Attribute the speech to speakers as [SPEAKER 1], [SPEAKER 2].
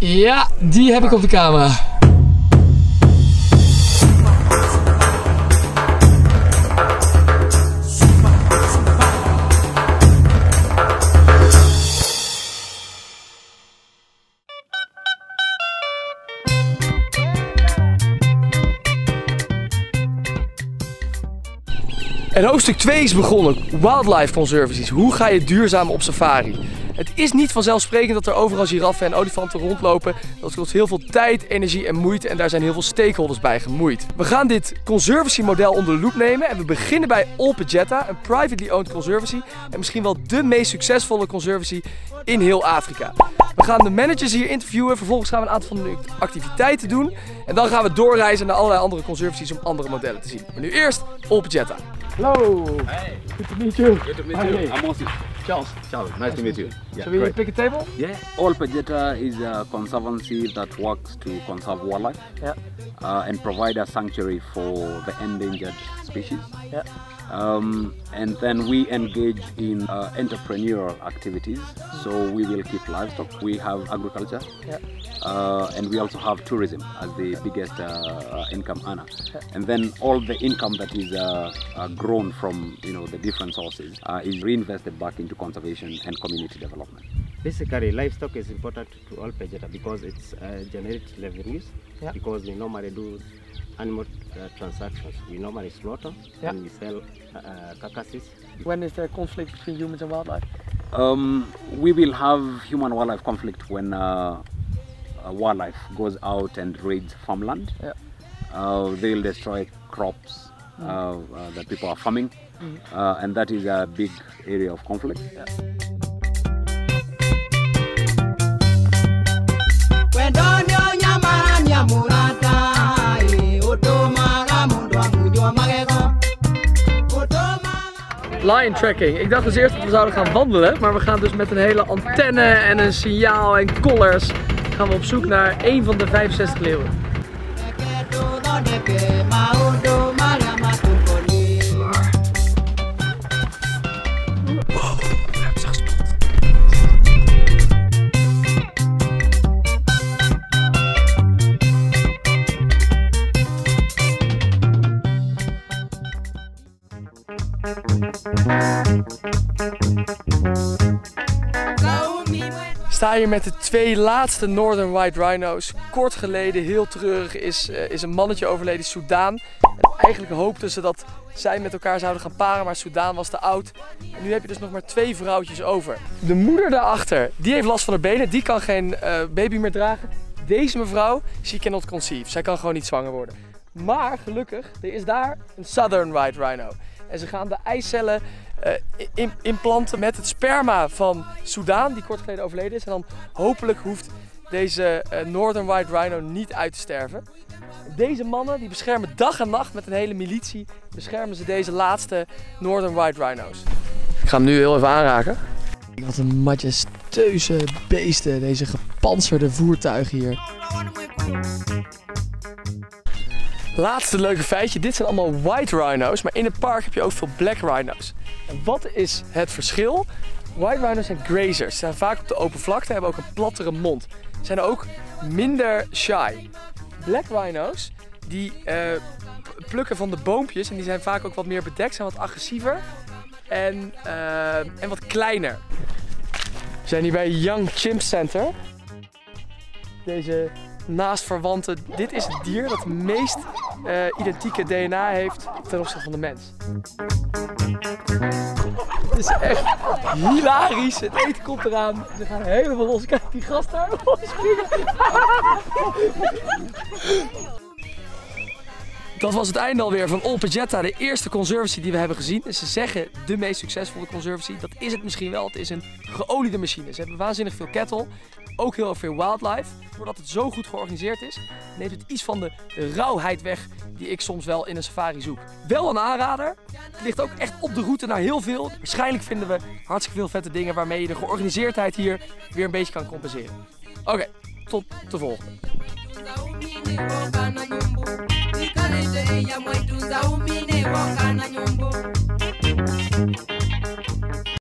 [SPEAKER 1] Ja, die heb ik op de camera. En hoofdstuk 2 is begonnen. Wildlife Conservancies. Hoe ga je duurzaam op safari? Het is niet vanzelfsprekend dat er overal giraffen en olifanten rondlopen. Dat kost heel veel tijd, energie en moeite en daar zijn heel veel stakeholders bij gemoeid. We gaan dit conservancy model onder de loep nemen en we beginnen bij Olpejetta, een privately owned conservancy en misschien wel de meest succesvolle conservancy in heel Afrika. We gaan de managers hier interviewen, vervolgens gaan we een aantal van de activiteiten doen en dan gaan we doorreizen naar allerlei andere conservancies om andere modellen te zien. Maar nu eerst Olpejetta. Hello.
[SPEAKER 2] Hey.
[SPEAKER 1] Good to meet you.
[SPEAKER 2] Good to meet
[SPEAKER 1] Hi.
[SPEAKER 2] you. I'm Moses.
[SPEAKER 1] Charles.
[SPEAKER 2] Charles, nice to meet you. Yeah,
[SPEAKER 1] Shall we
[SPEAKER 2] great.
[SPEAKER 1] pick a table?
[SPEAKER 2] Yeah, All Pajeta is a conservancy that works to conserve wildlife
[SPEAKER 1] Yeah.
[SPEAKER 2] uh, and provide a sanctuary for the endangered species.
[SPEAKER 1] Yeah.
[SPEAKER 2] Um, and then we engage in uh, entrepreneurial activities. So we will keep livestock. We have agriculture.
[SPEAKER 1] Yeah.
[SPEAKER 2] Uh, and we also have tourism as the biggest uh, uh, income earner. Yeah. And then all the income that is uh, uh, grown from you know the different sources uh, is reinvested back into conservation and community development.
[SPEAKER 3] Basically, livestock is important to all Pejeta because it's uh, generates revenues.
[SPEAKER 1] Yeah.
[SPEAKER 3] Because we normally do animal uh, transactions. We normally slaughter
[SPEAKER 1] Yeah.
[SPEAKER 3] and we sell uh, carcasses.
[SPEAKER 1] When is there a conflict between humans and wildlife?
[SPEAKER 2] Um, we will have human-wildlife conflict when uh, uh, wildlife goes out and raids farmland.
[SPEAKER 1] Yeah.
[SPEAKER 2] Uh, they'll destroy crops uh, uh, that people are farming, uh, and that is a big area of conflict.
[SPEAKER 4] Ũtũmaga
[SPEAKER 1] Lion tracking. Ik dacht dus eerst dat we zouden gaan wandelen, maar we gaan dus met een hele antenne en een signaal en collars gaan we op zoek naar één van de 65 leeuwen. Sta hier met de twee laatste Northern White Rhino's. Kort geleden, heel treurig, is, eh, is een mannetje overleden Soudaan. En eigenlijk hoopten ze dat zij met elkaar zouden gaan paren, maar Soudaan was te oud. En nu heb je dus nog maar twee vrouwtjes over. De moeder daarachter, die heeft last van haar benen. Die kan geen eh, baby meer dragen. Deze mevrouw, she cannot conceive. Zij kan gewoon niet zwanger worden. Maar gelukkig, er is daar een Southern White Rhino. En ze gaan de eicellen eh, in- implanten met het sperma van Soudaan, die kort geleden overleden is. En dan hopelijk hoeft deze eh, Northern White Rhino niet uit te sterven. Deze mannen die beschermen dag en nacht met een hele militie, beschermen ze deze laatste Northern White Rhino's. Ik ga hem nu heel even aanraken. Wat een majestueuze beesten, deze gepantserde voertuigen hier. Laatste leuke feitje, dit zijn allemaal white rhino's, maar in het park heb je ook veel black rhino's. En wat is het verschil? White rhino's zijn grazers, ze zijn vaak op de open vlakte, hebben ook een plattere mond. Ze zijn ook minder shy. Black rhino's, die eh, plukken van de boompjes en die zijn vaak ook wat meer bedekt, zijn wat agressiever en, eh, en wat kleiner. We zijn hier bij Young Chimp Center. Deze naastverwante, dit is het dier dat het meest eh, identieke DNA heeft ten opzichte van de mens. Het is echt hilarisch. Het eten komt eraan. Ze gaan helemaal los. Kijk die gast daar. Dat was het einde alweer van Olpejetta, de eerste conservancy die we hebben gezien. En ze zeggen de meest succesvolle conservancy. Dat is het misschien wel. Het is een geoliede machine. Ze hebben waanzinnig veel kettle. Ook heel veel wildlife. Doordat het zo goed georganiseerd is, neemt het iets van de, de rauwheid weg die ik soms wel in een safari zoek. Wel een aanrader. Het ligt ook echt op de route naar heel veel. Waarschijnlijk vinden we hartstikke veel vette dingen waarmee je de georganiseerdheid hier weer een beetje kan compenseren. Oké, tot de volgende.
[SPEAKER 4] familia mwetu za umine wakana nyumbu.